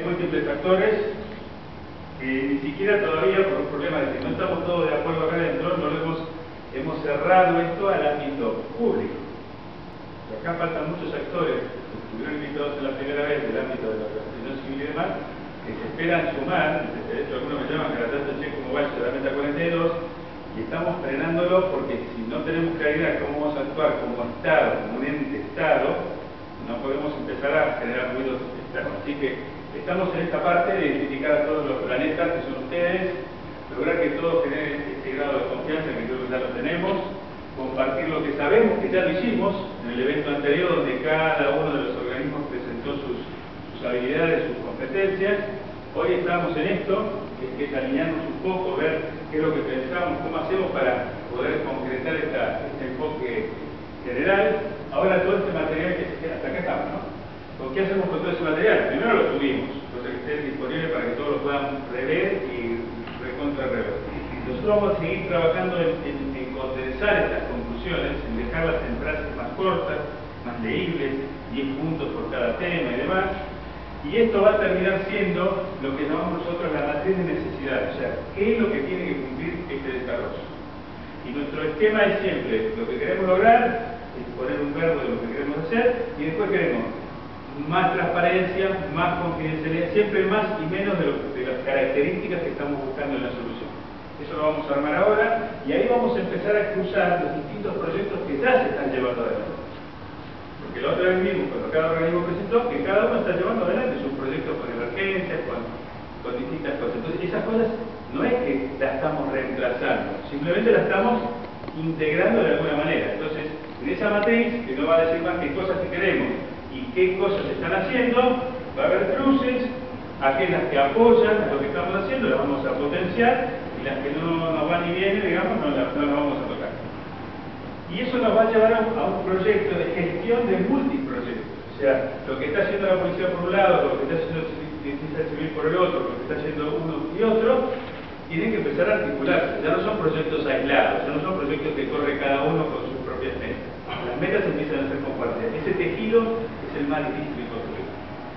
Hay múltiples factores que ni siquiera todavía por un problema de que no estamos todos de acuerdo acá adentro, no lo hemos, hemos cerrado esto al ámbito público. Acá faltan muchos actores que estuvieron invitados en la primera vez del ámbito de la organización civil y demás, que se esperan sumar, de hecho algunos me llaman cada tanto che como vaya de la meta 42, y estamos frenándolo porque si no tenemos claridad cómo vamos a actuar como Estado, como un ente Estado, no podemos empezar a generar ruidos externos. Así que Estamos en esta parte de identificar a todos los planetas que son ustedes, lograr que todos generen este grado de confianza que creo que ya lo tenemos, compartir lo que sabemos, que ya lo hicimos en el evento anterior donde cada uno de los organismos presentó sus, habilidades, sus competencias. Hoy estamos en esto, que es alinearnos un poco, ver qué es lo que pensamos, cómo hacemos para poder concretar este enfoque general. Ahora todo este material que hasta acá estamos, ¿no? ¿Qué hacemos con todo ese material? Primero lo subimos, cosa que esté disponible para que todos lo puedan rever y recontra rever. Nosotros vamos a seguir trabajando en, condensar estas conclusiones, en dejarlas en frases más cortas, más leíbles, 10 puntos por cada tema y demás. Y esto va a terminar siendo lo que llamamos nosotros la matriz de necesidad, o sea, qué es lo que tiene que cumplir este desarrollo. Y nuestro esquema es siempre lo que queremos lograr, es poner un verbo de lo que queremos hacer, y después queremos más transparencia, más confidencialidad, siempre más y menos de, las características que estamos buscando en la solución. Eso lo vamos a armar ahora y ahí vamos a empezar a cruzar los distintos proyectos que ya se están llevando adelante. Porque la otra vez vimos, cuando cada organismo presentó, que cada uno está llevando adelante sus proyectos con emergencias, con, con distintas cosas. Entonces, esas cosas no es que las estamos reemplazando, simplemente las estamos integrando de alguna manera. Entonces, en esa matriz, que no va a decir más que cosas que queremos, y qué cosas están haciendo, va a haber cruces, aquellas que apoyan lo que estamos haciendo las vamos a potenciar y las que no nos van y vienen, digamos, no las, vamos a tocar. Y eso nos va a llevar a un, proyecto de gestión de multiproyectos. O sea, lo que está haciendo la policía por un lado, lo que está haciendo la civil por el otro, lo que está haciendo uno y otro, tienen que empezar a articularse. Ya no son proyectos aislados, ya no son proyectos que corre cada uno con sus propias metas. Las metas empiezan a ser compartidas. Ese tejido es el más difícil de construir.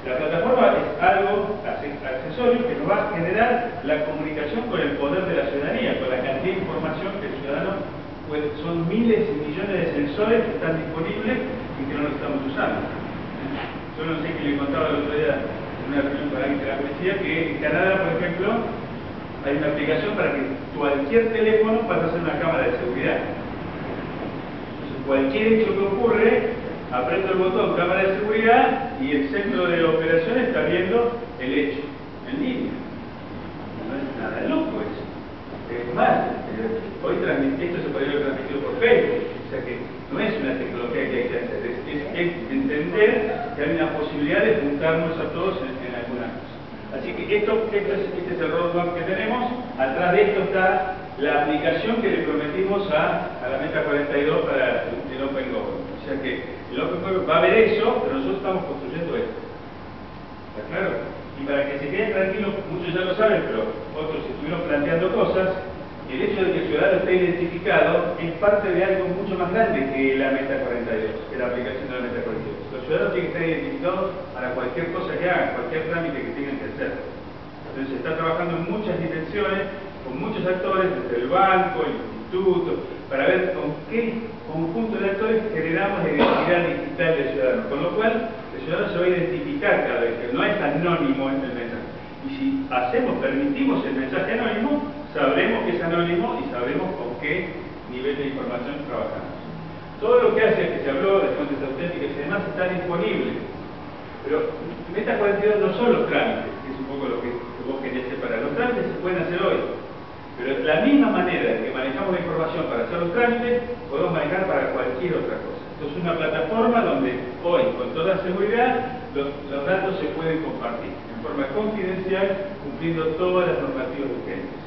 La plataforma es algo accesorio que nos va a generar la comunicación con el poder de la ciudadanía, con la cantidad de información que el ciudadano son miles y millones de sensores que están disponibles y que no los estamos usando. Yo no sé qué le contaba el otro día en una reunión con alguien de la policía que en Canadá, por ejemplo, hay una aplicación para que cualquier teléfono pase a ser una cámara de seguridad. Entonces, cualquier hecho que ocurre, aprieto el botón cámara de seguridad y el centro de operaciones está viendo el hecho en línea. No es nada loco eso. Es más, hoy esto se podría haber transmitido por Facebook, o sea que no es una tecnología que hay que hacer, es, entender que hay una posibilidad de juntarnos a todos en, alguna cosa. Así que esto, esto es, este es el roadmap que tenemos, atrás de esto está la aplicación que le prometimos a, a la meta 42 para el Open Government. O sea que el va a haber eso, pero nosotros estamos construyendo esto. ¿Está claro? Y para que se queden tranquilos, muchos ya lo saben, pero otros estuvieron planteando cosas, el hecho de que el ciudadano esté identificado es parte de algo mucho más grande que la Meta 42, que la aplicación de la Meta 42. Los ciudadanos tienen que estar identificados para cualquier cosa que hagan, cualquier trámite que tengan que hacer. Entonces se está trabajando en muchas dimensiones, con muchos actores, desde el banco, el para ver con qué conjunto de actores generamos la identidad digital del ciudadano. Con lo cual, el ciudadano se va a identificar cada vez, que no es anónimo en el mensaje. Y si hacemos, permitimos el mensaje anónimo, sabremos que es anónimo y sabremos con qué nivel de información trabajamos. Todo lo que hace que se habló de fuentes auténticas y demás está disponible. Pero Meta 42 no son los trámites, que es un poco lo que vos querías separar. Los trámites se pueden hacer hoy. Pero la misma manera que manejamos la información para hacer los trámites, podemos manejar para cualquier otra cosa. Esto es una plataforma donde hoy, con toda seguridad, los, datos se pueden compartir en forma confidencial, cumpliendo todas las normativas urgentes.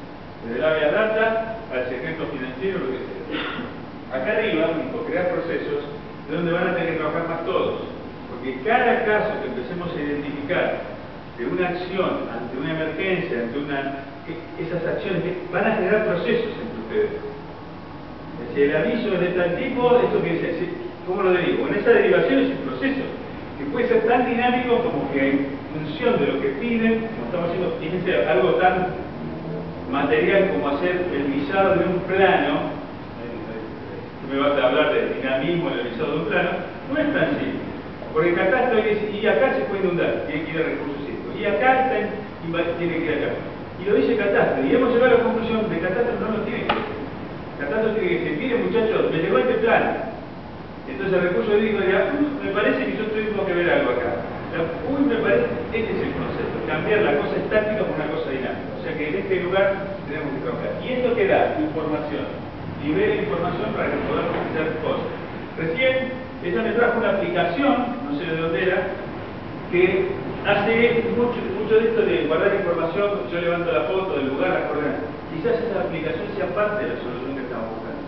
Desde el área data al secreto financiero, lo que sea. Acá arriba, por crear procesos, es donde van a tener que trabajar más todos. Porque cada caso que empecemos a identificar de una acción ante una emergencia, ante una esas acciones van a generar procesos entre ustedes. Si el aviso es de tal tipo, esto que dice, ¿cómo lo derivo? En esa derivación es un proceso que puede ser tan dinámico como que un función de lo que piden, como estamos haciendo, fíjense, algo tan material como hacer el visado de un plano, tú me vas a hablar del dinamismo en el visado de un plano, no es tan simple. Porque catastro y acá se puede inundar, tiene que ir a recursos hídricos. Y acá está tiene que ir acá. Y lo dice catastro. Y hemos llegado a la conclusión de catastro no lo tiene. Catastro tiene que decir, mire muchachos, me llegó este plan. Entonces el recurso hídrico dirá, me parece que yo tengo que ver algo acá. Uy, me parece, este es el concepto, cambiar la cosa estática por una cosa dinámica. O sea que en este lugar tenemos que cambiar. Y esto que da información, de información para que podamos hacer cosas. Recién ella me trajo una aplicación, no sé de dónde era, que hace mucho, mucho de esto de guardar información, yo levanto la foto del lugar, las coordenadas. Quizás esa aplicación sea parte de la solución que estamos buscando.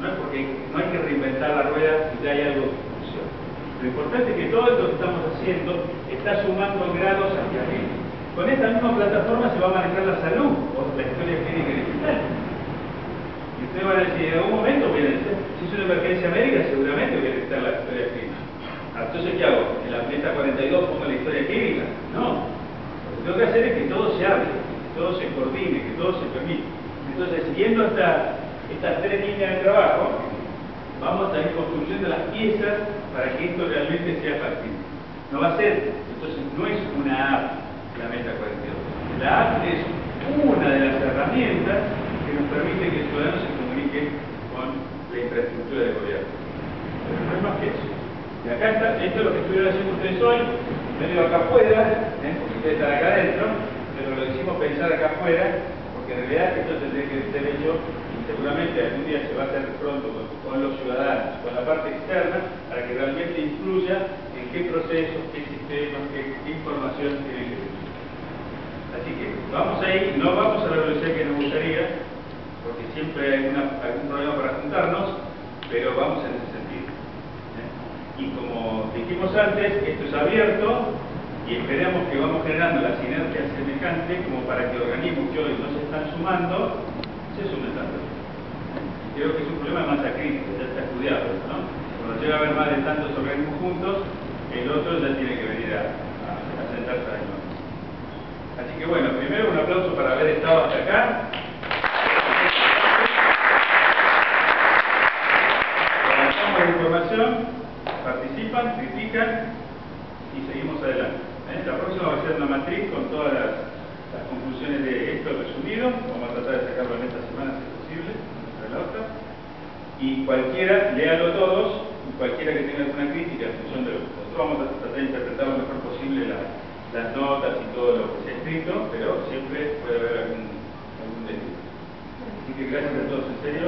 No es porque no hay que reinventar la rueda y ya hay algo que funciona. Lo importante es que todo esto que estamos haciendo está sumando grados hacia arriba. Con esta misma plataforma se va a manejar la salud o la historia clínica digital. Y ustedes van a decir, en algún momento voy a decir, si es una emergencia médica, seguramente voy a necesitar la historia clínica. Ah, entonces, ¿qué hago? En la meta 42 pongo la historia clínica. No. Lo que tengo que hacer es que todo se hable, que todo se coordine, que todo se permita. Entonces, siguiendo hasta estas tres líneas de trabajo, vamos a ir construyendo las piezas para que esto realmente sea fácil. No va a ser, entonces no es una app la meta 42. La app es una de las herramientas que nos permite que el ciudadano se comunique con la infraestructura de gobierno. Pero no es más que eso. Y acá está, esto es lo que estuvieron haciendo ustedes hoy, medio acá afuera, ¿eh? porque ustedes están acá adentro, pero lo hicimos pensar acá afuera, porque en realidad esto tendría que ser hecho y seguramente algún día se va a hacer pronto con, los ciudadanos, con la parte externa, para que realmente influya en qué procesos, qué sistemas, qué información tienen que tener. Así que vamos ahí, no vamos a la velocidad que nos gustaría, porque siempre hay algún problema para juntarnos, pero vamos en ese sentido. ¿eh? Y como dijimos antes, esto es abierto y esperamos que vamos generando la sinergia semejante como para que organismos que hoy no se están sumando, se sumen tanto. Creo que es un problema de masa crítica, ya está estudiado, ¿no? Cuando llega a haber más de tantos organismos juntos, el otro ya tiene que venir a, a, a sentarse ahí. Así que bueno, primero un aplauso para haber estado hasta acá. Información, participan, critican y seguimos adelante. ¿eh? La próxima va a ser una matriz con todas las, conclusiones de esto resumido. Vamos a tratar de sacarlo en esta semana si es posible, entre la otra. Y cualquiera, léalo todos, y cualquiera que tenga alguna crítica en función de lo que nosotros vamos a tratar de interpretar lo mejor posible la, las notas y todo lo que se ha escrito, pero siempre puede haber algún, algún. Así que gracias a todos, en serio.